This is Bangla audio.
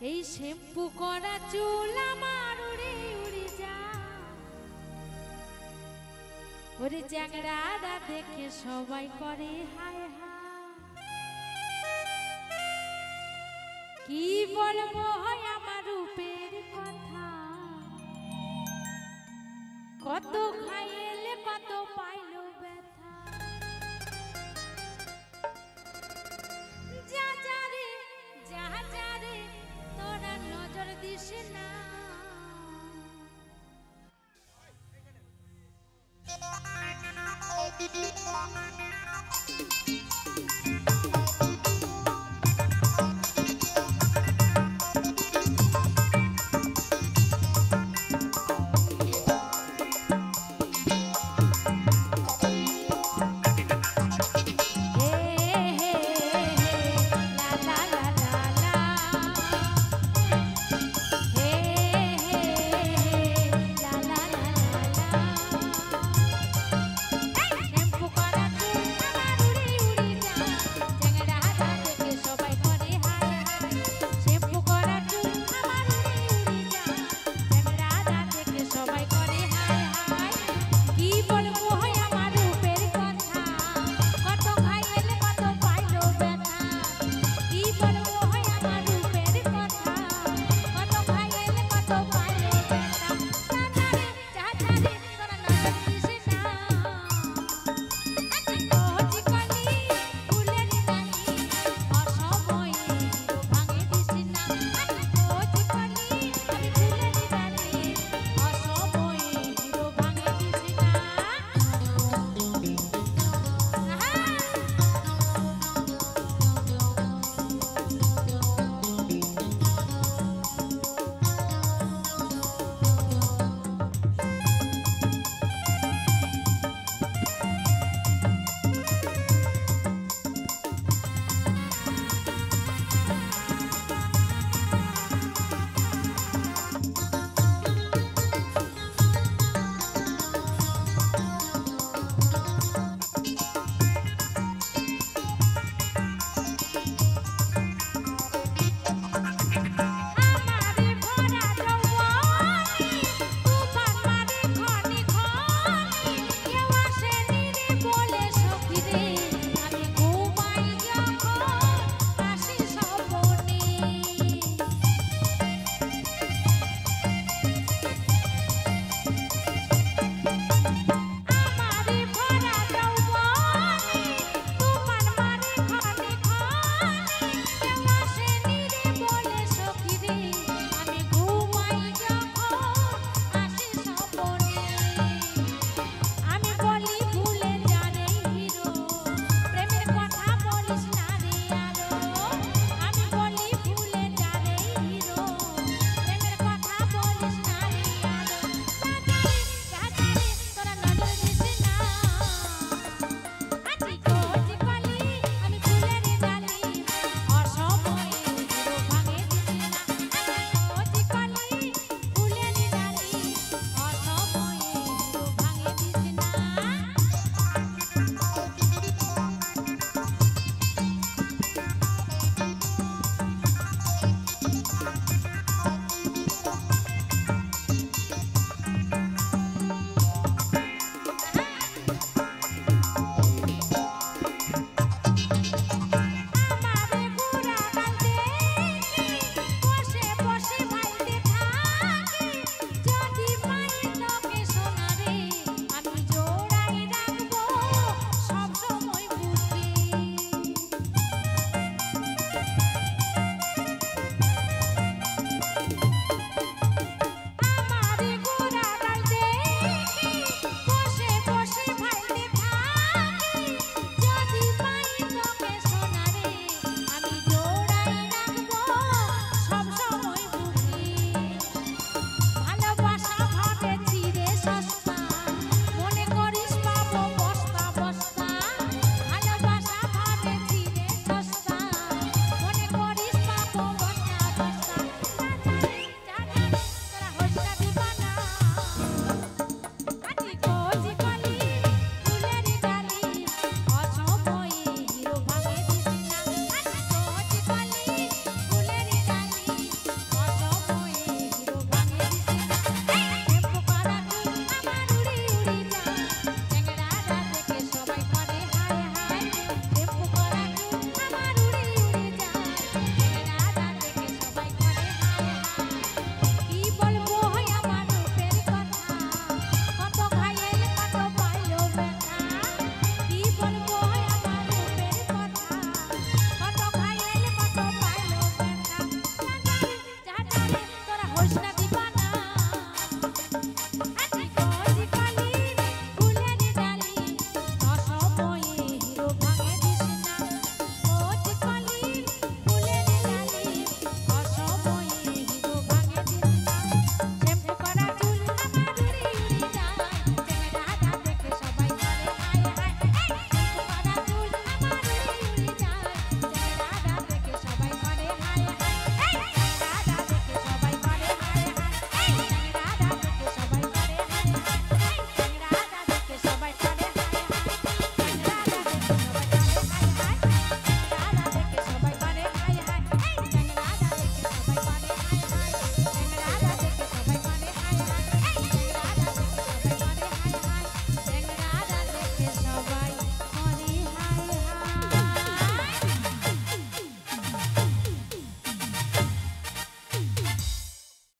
এই শ্যাম্পু করা চুল আমার উড়ে উড়ে যা। ওরে চ্যাংড়ারা দেখে সবাই করে হায় হায়। কি বলব হয় আমার রূপের কথা? কত খাইলে কত পাই